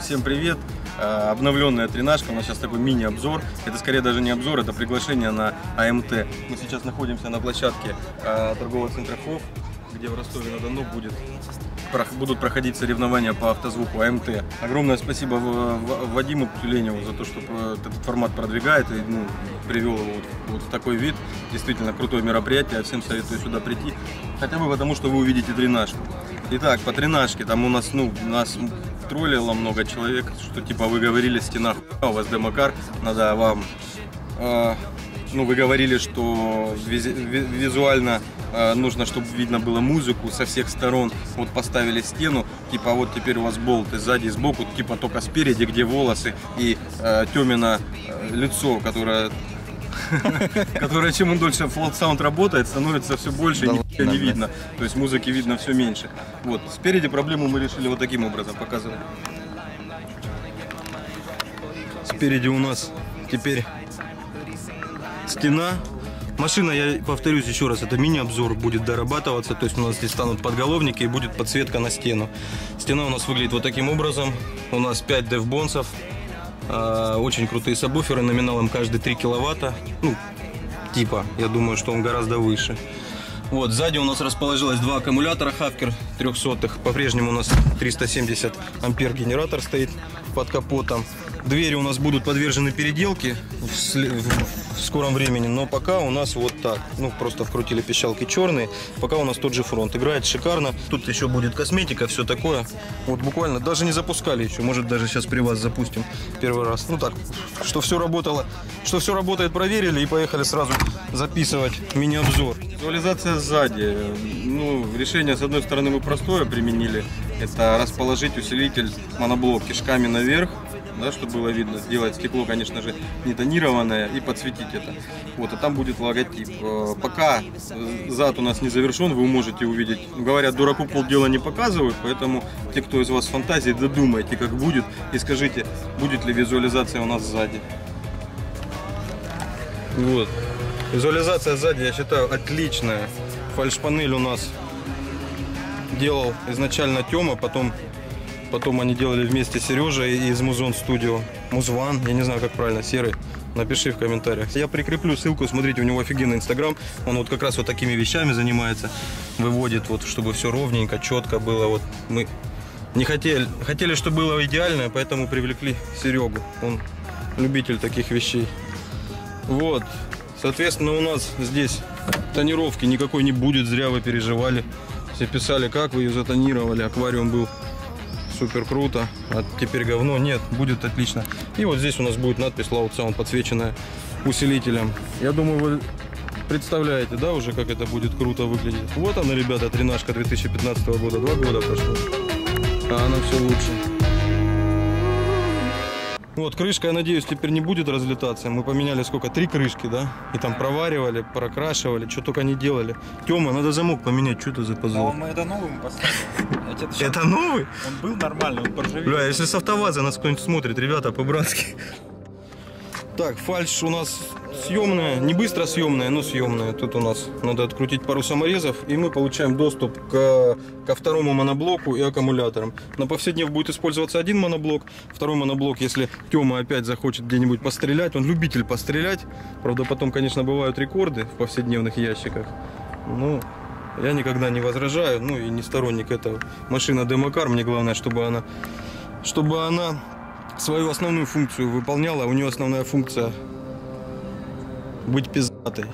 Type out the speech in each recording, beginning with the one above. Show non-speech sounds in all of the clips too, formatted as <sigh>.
Всем привет! Э, Обновленная тренажка, у нас сейчас такой мини-обзор. Это скорее даже не обзор, это приглашение на АМТ. Мы сейчас находимся на площадке э, торгового центра ФОВ, где в Ростове-на-Дону будет будут проходить соревнования по автозвуку АМТ. Огромное спасибо В- В- Вадиму Тюленеву за то, что этот формат продвигает и ну, привел его вот, вот в такой вид. Действительно крутое мероприятие, я всем советую сюда прийти. Хотя бы потому, что вы увидите тренажку. Итак, по тренажке, там у нас, ну, нас троллило много человек, что типа вы говорили, стена хуйня, у вас демокар, надо вам ну, вы говорили, что визуально э, нужно, чтобы видно было музыку со всех сторон. Вот поставили стену, типа вот теперь у вас болты сзади и сбоку, типа только спереди, где волосы и э, Тёмина э, лицо, которое <laughs> которое чем он дольше Float Sound работает, становится все больше, Да и не видно. То есть музыки видно все меньше. Вот. Спереди проблему мы решили вот таким образом показывать. Спереди у нас теперь стена. Машина, я повторюсь еще раз, это мини-обзор будет дорабатываться, то есть у нас здесь станут подголовники и будет подсветка на стену. Стена у нас выглядит вот таким образом. У нас 5 девбонсов, а, очень крутые сабвуферы номиналом каждый 3 киловатта. Ну, типа, я думаю, что он гораздо выше. Вот, сзади у нас расположилось два аккумулятора Хавкер 300 По-прежнему у нас 370 ампер генератор стоит под капотом. Двери у нас будут подвержены переделке в, скором времени, но пока у нас вот так. Ну, просто вкрутили пищалки черные. Пока у нас тот же фронт. Играет шикарно. Тут еще будет косметика, все такое. Вот буквально, даже не запускали еще. Может, даже сейчас при вас запустим первый раз. Ну так, что все работало, что все работает, проверили и поехали сразу записывать мини-обзор. Визуализация сзади. Ну, решение, с одной стороны, мы простое применили. Это расположить усилитель моноблок кишками наверх, да, чтобы было видно. Сделать стекло, конечно же, не тонированное и подсветить это. Вот, а там будет логотип. Э, Пока э, зад у нас не завершен, вы можете увидеть. Говорят, дураку полдела не показывают, поэтому те, кто из вас с фантазией, додумайте, как будет, и скажите, будет ли визуализация у нас сзади. Вот. Визуализация сзади, я считаю, отличная. Фальшпанель у нас делал изначально Тёма, потом, потом они делали вместе с Сережей из Музон Студио. Музван, я не знаю, как правильно, Серый. Напиши в комментариях. Я прикреплю ссылку, смотрите, у него офигенный инстаграм. Он вот как раз вот такими вещами занимается. Выводит, вот, чтобы все ровненько, четко было. Вот мы не хотели, хотели, чтобы было идеально, поэтому привлекли Серегу. Он любитель таких вещей. Вот. Соответственно, у нас здесь тонировки никакой не будет, зря вы переживали. Все писали, как вы ее затонировали, аквариум был супер круто, а теперь говно. Нет, будет отлично. И вот здесь у нас будет надпись Loud Sound, подсвеченная усилителем. Я думаю, вы представляете, да, уже как это будет круто выглядеть. Вот она, ребята, тренажка 2015 года, два года прошло. А она все лучше. Вот, крышка, я надеюсь, теперь не будет разлетаться. Мы поменяли сколько? Три крышки, да? И там проваривали, прокрашивали, что только не делали. Тёма, надо замок поменять, что это за А позор? он мы это новым поставили. Это новый? Он был нормальный, он поржавел. Бля, если с автоваза нас кто-нибудь смотрит, ребята, по-братски. Так, фальш у нас съемная, не быстро съемная, но съемная. Тут у нас надо открутить пару саморезов, и мы получаем доступ к, ко второму моноблоку и аккумуляторам. На повседнев будет использоваться один моноблок, второй моноблок, если Тёма опять захочет где-нибудь пострелять, он любитель пострелять. Правда, потом, конечно, бывают рекорды в повседневных ящиках. Ну, я никогда не возражаю, ну и не сторонник этого. Машина демокар, мне главное, чтобы она, чтобы она свою основную функцию выполняла. У нее основная функция быть пиздатой.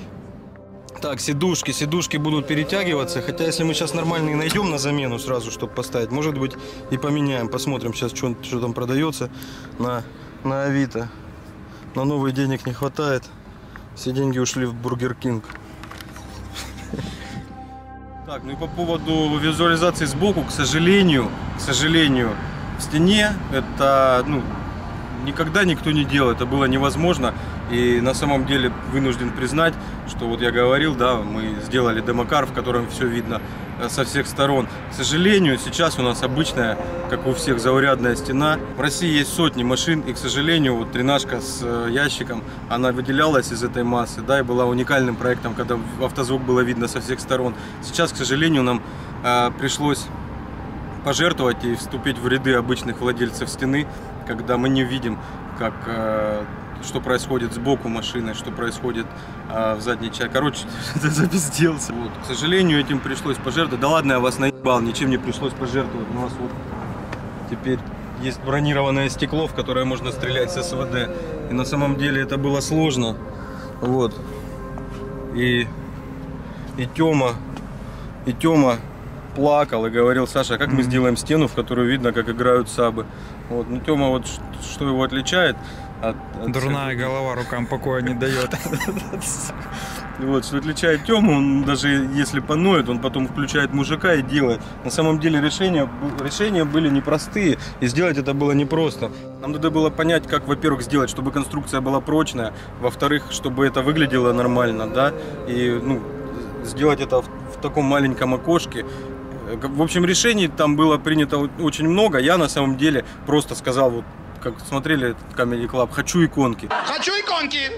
Так, сидушки. Сидушки будут перетягиваться. Хотя, если мы сейчас нормальные найдем на замену сразу, чтобы поставить, может быть, и поменяем. Посмотрим сейчас, что, что там продается на, на Авито. На новые денег не хватает. Все деньги ушли в Бургер Кинг. Так, ну и по поводу визуализации сбоку, к сожалению, к сожалению, в стене это, ну, никогда никто не делал, это было невозможно. И на самом деле вынужден признать, что вот я говорил, да, мы сделали демокар, в котором все видно э, со всех сторон. К сожалению, сейчас у нас обычная, как у всех, заурядная стена. В России есть сотни машин, и, к сожалению, вот тренажка с э, ящиком, она выделялась из этой массы, да, и была уникальным проектом, когда автозвук было видно со всех сторон. Сейчас, к сожалению, нам э, пришлось пожертвовать и вступить в ряды обычных владельцев стены, когда мы не видим, как э, что происходит сбоку машины, что происходит а, в задней части. Короче, <laughs> это запизделся. Вот. К сожалению, этим пришлось пожертвовать. Да ладно, я вас наебал, ничем не пришлось пожертвовать. У нас вот теперь есть бронированное стекло, в которое можно стрелять с СВД. И на самом деле это было сложно. Вот. И, и Тёма, и Тёма плакал и говорил, Саша, а как мы сделаем стену, в которую видно, как играют сабы? Вот, ну Тёма вот что его отличает, от, от Дурная всех... голова рукам покоя не дает. <laughs> Вот, что отличает Тему, он даже если поноет, он потом включает мужика и делает. На самом деле решения, решения были непростые, и сделать это было непросто. Нам надо было понять, как, во-первых, сделать, чтобы конструкция была прочная, во-вторых, чтобы это выглядело нормально, да, и, ну, сделать это в, в таком маленьком окошке, в общем, решений там было принято очень много. Я на самом деле просто сказал, вот как смотрели Comedy Club, хочу иконки. Хочу иконки!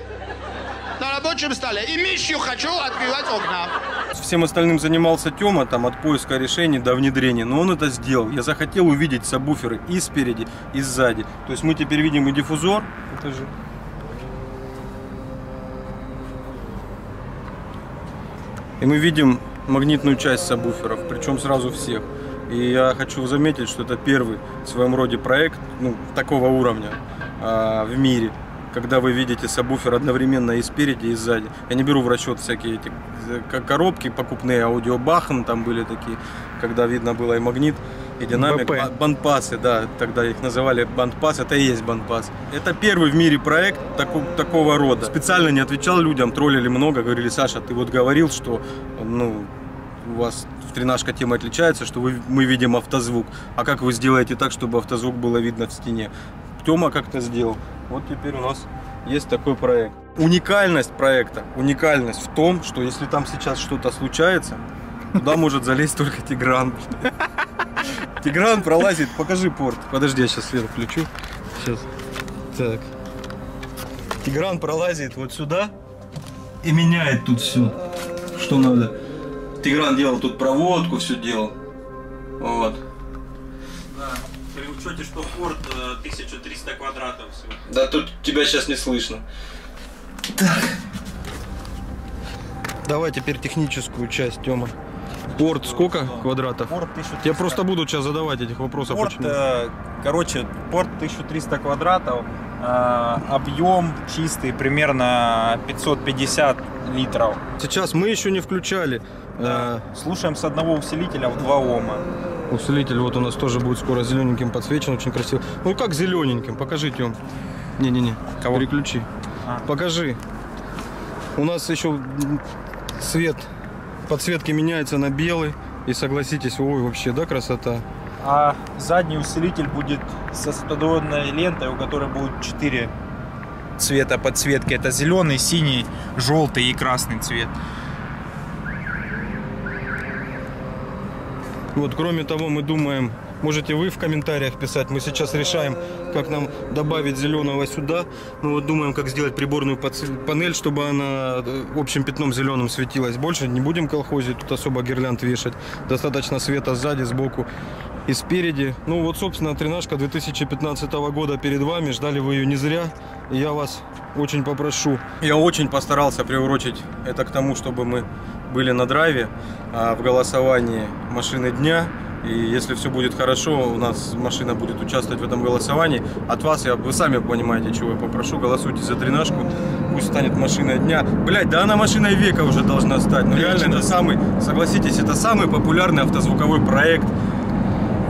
На рабочем столе. И миссию хочу открывать окна. Всем остальным занимался Тёма, там, от поиска решений до внедрения. Но он это сделал. Я захотел увидеть сабвуферы и спереди, и сзади. То есть мы теперь видим и диффузор. Это же... И мы видим магнитную часть сабвуферов, причем сразу всех. И я хочу заметить, что это первый в своем роде проект ну, такого уровня э, в мире, когда вы видите сабвуфер одновременно и спереди, и сзади. Я не беру в расчет всякие эти э, коробки покупные, аудиобахан там были такие, когда видно было и магнит, и динамик. БП. Бандпасы, да, тогда их называли бандпас, это и есть бандпас. Это первый в мире проект таку, такого рода. Специально не отвечал людям, троллили много, говорили, Саша, ты вот говорил, что ну, у вас тренажка тем отличается, что вы, мы видим автозвук. А как вы сделаете так, чтобы автозвук было видно в стене? Тёма как-то сделал. Вот теперь у нас есть такой проект. Уникальность проекта, уникальность в том, что если там сейчас что-то случается, туда может залезть только Тигран. Тигран пролазит, покажи порт. Подожди, я сейчас свет включу. Сейчас. Так. Тигран пролазит вот сюда и меняет тут все, что надо. Тигран делал тут проводку, все делал. Вот. Да. При учете, что форт 1300 квадратов всего. Да, тут тебя сейчас не слышно. Так. Давай теперь техническую часть, Тёма. Порт сколько квадратов? Порт 1300. Я просто буду сейчас задавать этих вопросов. Порт, э, короче, порт 1300 квадратов. Э, объем чистый примерно 550 литров. Сейчас мы еще не включали. Да. Слушаем с одного усилителя в 2 Ома. Усилитель вот у нас тоже будет скоро зелененьким подсвечен, очень красиво. Ну как зелененьким? Покажите он. Не-не-не, переключи. А. Покажи. У нас еще цвет подсветки меняется на белый. И согласитесь, ой, вообще, да, красота. А задний усилитель будет со светодиодной лентой, у которой будет 4 цвета подсветки. Это зеленый, синий, желтый и красный цвет. Вот, кроме того, мы думаем, можете вы в комментариях писать, мы сейчас решаем, как нам добавить зеленого сюда. Мы вот думаем, как сделать приборную панель, чтобы она э, общим пятном зеленым светилась. Больше не будем колхозить, тут особо гирлянд вешать. Достаточно света сзади, сбоку и спереди. Ну вот, собственно, тренажка 2015 года перед вами. Ждали вы ее не зря. Я вас очень попрошу. Я очень постарался приурочить это к тому, чтобы мы были на драйве а в голосовании машины дня. И если все будет хорошо, у нас машина будет участвовать в этом голосовании. От вас, я, вы сами понимаете, чего я попрошу. Голосуйте за тренажку. Пусть станет машиной дня. Блять, да она машиной века уже должна стать. Но реально это самый, согласитесь, это самый популярный автозвуковой проект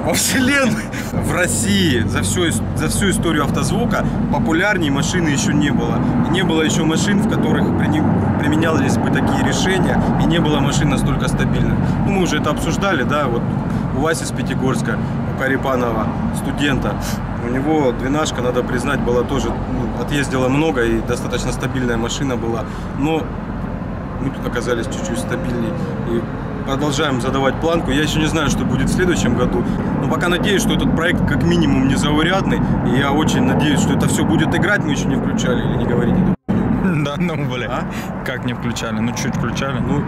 во вселенной, в России за всю, за всю историю автозвука популярней машины еще не было. И не было еще машин, в которых применялись бы такие решения, и не было машин настолько стабильных. Ну, мы уже это обсуждали, да, вот у Васи из Пятигорска, у Карипанова, студента, У него двенашка, надо признать, была тоже, ну, отъездила много и достаточно стабильная машина была. Но мы тут оказались чуть-чуть стабильнее. И продолжаем задавать планку. Я еще не знаю, что будет в следующем году. Но пока надеюсь, что этот проект как минимум не заурядный. И я очень надеюсь, что это все будет играть. Мы еще не включали или не говорите. Да, ну, бля. А? Как не включали? Ну, чуть включали. Ну,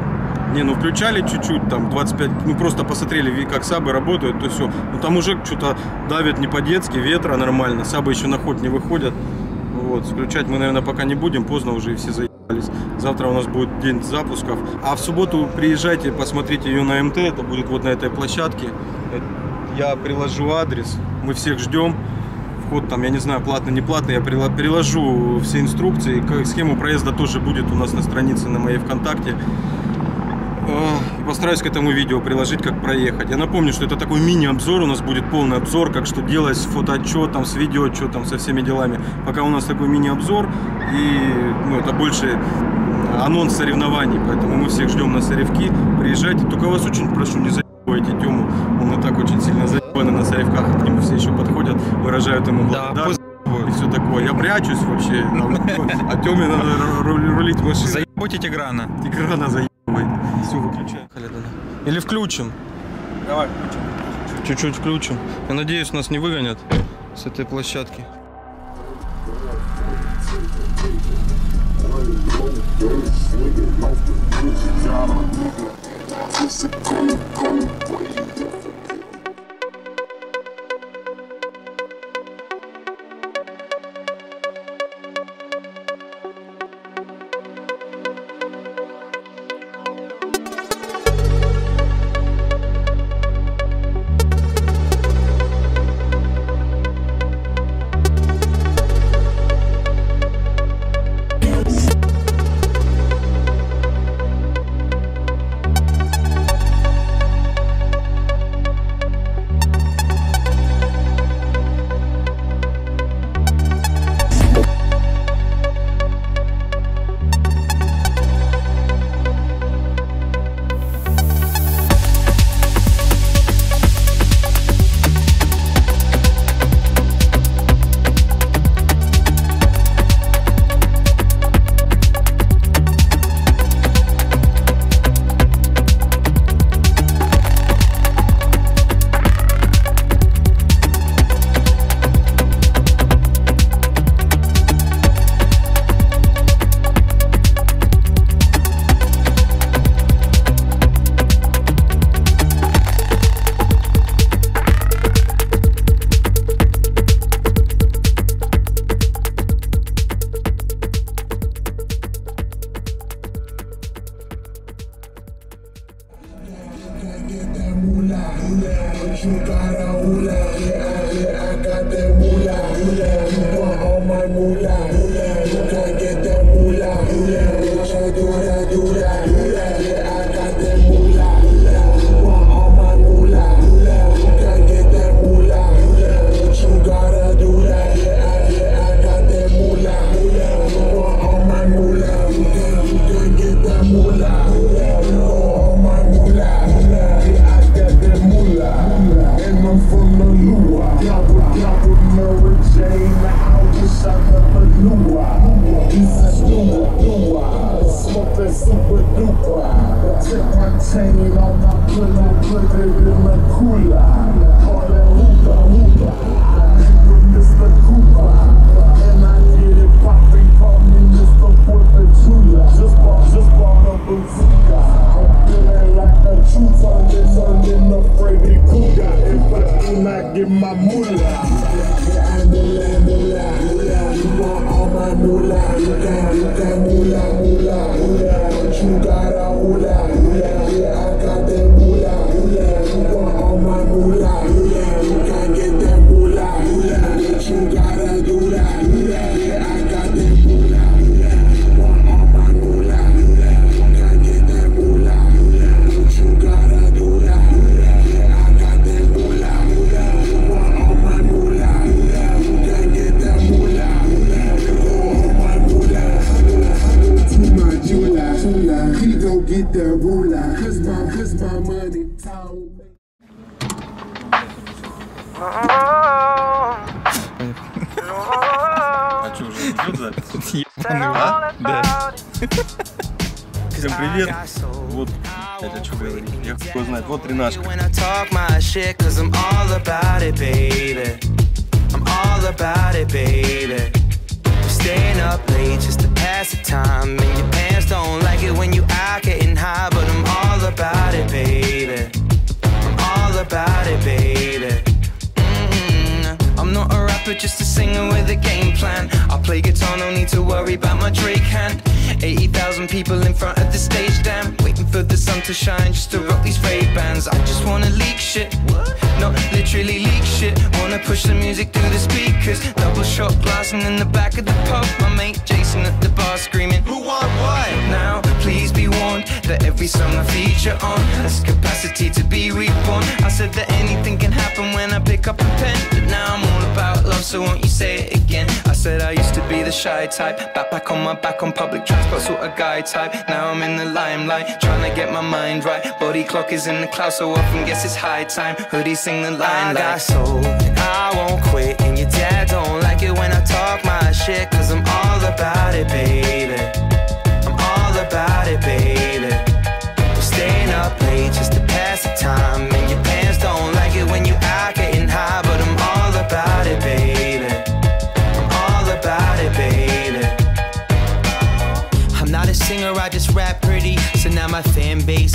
не, ну включали чуть-чуть, там 25, ну просто посмотрели, как сабы работают, то все. Ну там уже что-то давит не по-детски, ветра нормально, сабы еще на ход не выходят. Вот, включать мы, наверное, пока не будем, поздно уже и все заебались. Завтра у нас будет день запусков. А в субботу приезжайте, посмотрите ее на МТ, это будет вот на этой площадке. Э, Я приложу адрес, мы всех ждем. Вход там, я не знаю, платный, не платный, я переложу все инструкции. Схему проезда тоже будет у нас на странице на моей ВКонтакте. Э, Постараюсь к этому видео приложить, как проехать. Я напомню, что это такой мини-обзор, у нас будет полный обзор, как что делать с фотоотчетом, с видеоотчетом, со всеми делами. Пока у нас такой мини-обзор, и ну, это больше анонс соревнований, поэтому мы всех ждем на соревки. Приезжайте, только вас очень прошу, не заебывайте Тему, он и так очень сильно заебанный на соревках, к нему все еще подходят, выражают ему Да, благодарность и все такое. Я прячусь вообще, там, <laughs> а Теме надо ру- рулить машиной. Заебать Тиграна. Экрана заебывает. Все, выключаем. Или включим. Давай, включим. Чуть-чуть включим. Я надеюсь, нас не выгонят с этой площадки. And turn it on, not put. money told me. А? Да. Всем привет. Вот, это что говорить. Я кто знает. Вот тренажка. When I talk my shit, cause I'm all about it, baby. I'm all about it, baby. Staying up late just to pass the time. And your pants don't like it when you out getting high, but I'm all about it, baby. all about it, baby. Mm, I'm not a rapper, just a singer with a game plan. I play guitar, no need to worry about my Drake hand. 80,000 people in front of the stage, damn. Waiting for the sun to shine just to rock these fake bands. I just wanna leak shit. No, literally leak shit. Wanna push the music through the speakers. Double shot blasting in the back of the pub. My mate Jason at the bar screaming, Who want what? Now, please be warned that every song I feature on has capacity to be reborn. I said that anything can happen when I pick up a pen. But now I'm all about love, so won't you say it again? I said I used to be the shy type. Backpack on my back on public transport, sort of guy type. Now I'm in the limelight, trying to get my mind right. Body clock is in the clouds, so often guess it's high time. Hoodie sing the line I got soul, and I won't quit. And your dad don't like it when I talk my shit, cause I'm all about it, baby.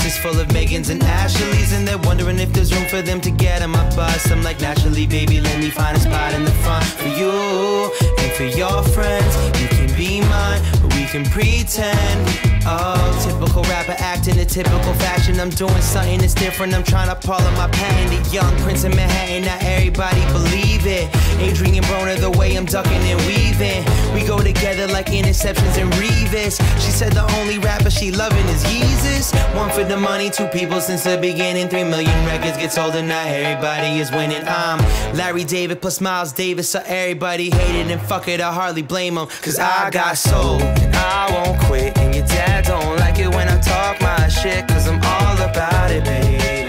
Is full of Megans and Ashleys, and they're wondering if there's room for them to get on my bus. I'm like, naturally, baby, let me find a spot in the front for you and for your friends. You can be mine, but we can pretend. Oh, typical rapper acting a typical fashion. I'm doing something that's different. I'm trying to pull up my patent. The young prince of Manhattan, not everybody believe it. Adrian Broner, the way I'm ducking and weaving. We go together like interceptions and Revis. She said the only rapper she loving is Yeezus. One for the money, two people since the beginning. Three million records get sold and now everybody is winning. I'm Larry David plus Miles Davis, so everybody hated and fuck it. I hardly blame them. Cause I got soul and I won't quit. And your dad don't like it when I talk my shit. Cause I'm all about it, baby.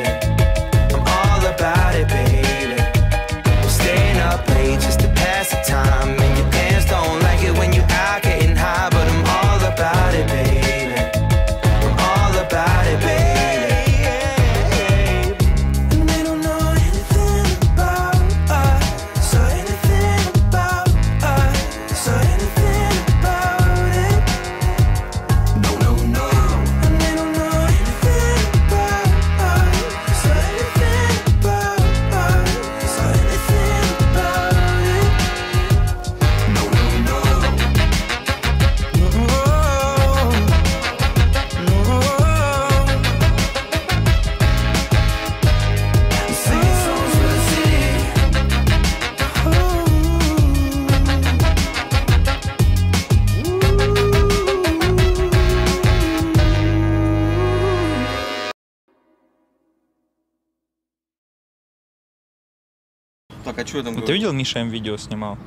Что я там Ты говорю? видел, Миша им видео снимал?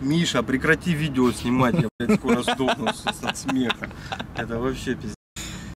Миша, прекрати видео снимать, я, блядь, скоро сдохну от смеха. Это вообще пиздец.